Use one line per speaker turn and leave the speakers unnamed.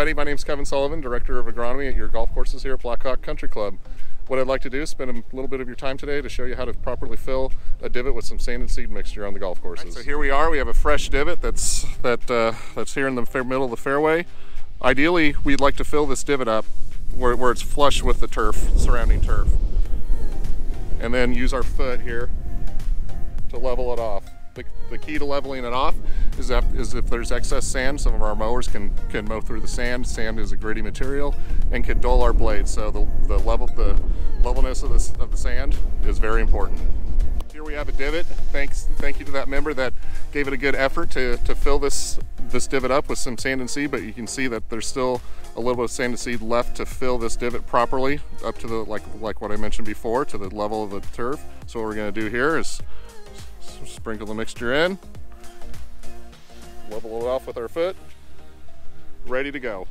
everybody. My name is Kevin Sullivan, Director of Agronomy at your golf courses here at Blackhawk Country Club. What I'd like to do is spend a little bit of your time today to show you how to properly fill a divot with some sand and seed mixture on the golf courses. Right, so here we are. We have a fresh divot that's that uh, that's here in the middle of the fairway. Ideally, we'd like to fill this divot up where, where it's flush with the turf, surrounding turf. And then use our foot here to level it off. The, the key to leveling it off is, that, is if there's excess sand, some of our mowers can, can mow through the sand. Sand is a gritty material and can dull our blades. So the, the level the levelness of, this, of the sand is very important. Here we have a divot. Thanks, thank you to that member that gave it a good effort to, to fill this this divot up with some sand and seed, but you can see that there's still a little bit of sand and seed left to fill this divot properly up to the, like, like what I mentioned before, to the level of the turf. So what we're gonna do here is sprinkle the mixture in, level it off with our foot, ready to go.